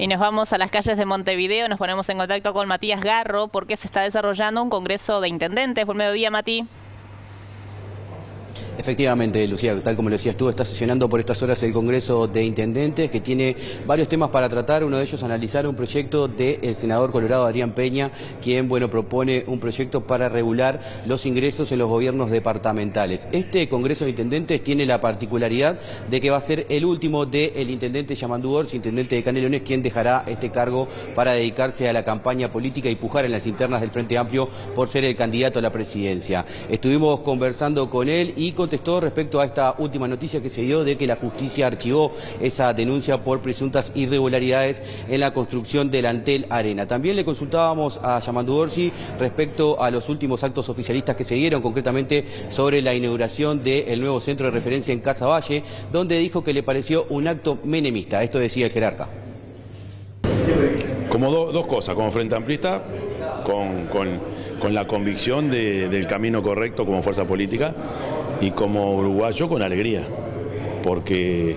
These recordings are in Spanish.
Y nos vamos a las calles de Montevideo, nos ponemos en contacto con Matías Garro porque se está desarrollando un congreso de intendentes. Buen mediodía, Mati. Efectivamente, Lucía, tal como lo decías tú, está sesionando por estas horas el Congreso de Intendentes, que tiene varios temas para tratar. Uno de ellos, analizar un proyecto del senador colorado Adrián Peña, quien, bueno, propone un proyecto para regular los ingresos en los gobiernos departamentales. Este Congreso de Intendentes tiene la particularidad de que va a ser el último del intendente Yamandú Orsi, intendente de Canelones, quien dejará este cargo para dedicarse a la campaña política y pujar en las internas del Frente Amplio por ser el candidato a la presidencia. Estuvimos conversando con él y con respecto a esta última noticia que se dio de que la justicia archivó esa denuncia por presuntas irregularidades en la construcción del Antel Arena. También le consultábamos a Yamandu Orsi respecto a los últimos actos oficialistas que se dieron, concretamente sobre la inauguración del nuevo centro de referencia en Casa Valle, donde dijo que le pareció un acto menemista. Esto decía el jerarca. Como dos cosas, como Frente Amplista, con, con, la convicción del camino correcto como fuerza política y como uruguayo con alegría, porque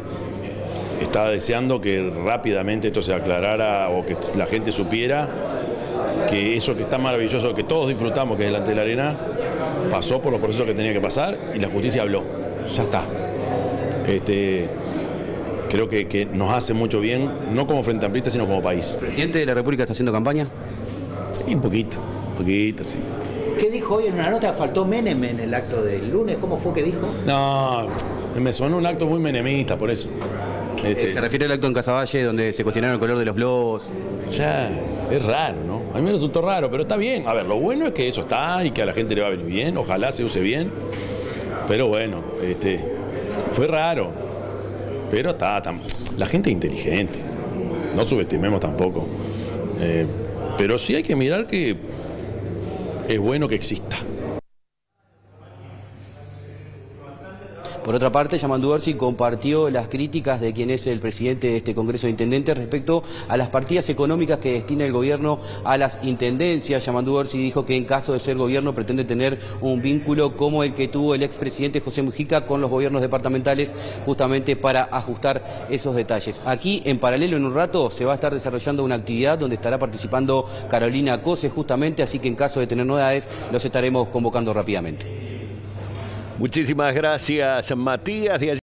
estaba deseando que rápidamente esto se aclarara o que la gente supiera que eso que está maravilloso, que todos disfrutamos, que es delante de la arena, pasó por los procesos que tenía que pasar y la justicia habló. Ya está. Este, creo que, que nos hace mucho bien, no como Frente Amplista, sino como país. ¿El presidente de la República está haciendo campaña? Sí, un poquito, un poquito, sí. ¿Qué dijo hoy en una nota? ¿Faltó Menem en el acto del lunes? ¿Cómo fue que dijo? No, me sonó un acto muy menemista, por eso. Este, se refiere al acto en Casaballe donde se cuestionaron el color de los globos. Ya, es raro, ¿no? A mí me resultó raro, pero está bien. A ver, lo bueno es que eso está y que a la gente le va a venir bien, ojalá se use bien. Pero bueno, este, fue raro. Pero está, la gente es inteligente. No subestimemos tampoco. Eh, pero sí hay que mirar que es bueno que exista. Por otra parte, Yamandu Orsi compartió las críticas de quien es el presidente de este Congreso de Intendentes respecto a las partidas económicas que destina el gobierno a las intendencias. Yamandu Orsi dijo que en caso de ser gobierno pretende tener un vínculo como el que tuvo el expresidente José Mujica con los gobiernos departamentales justamente para ajustar esos detalles. Aquí, en paralelo, en un rato, se va a estar desarrollando una actividad donde estará participando Carolina Cose justamente, así que en caso de tener novedades los estaremos convocando rápidamente. Muchísimas gracias, Matías.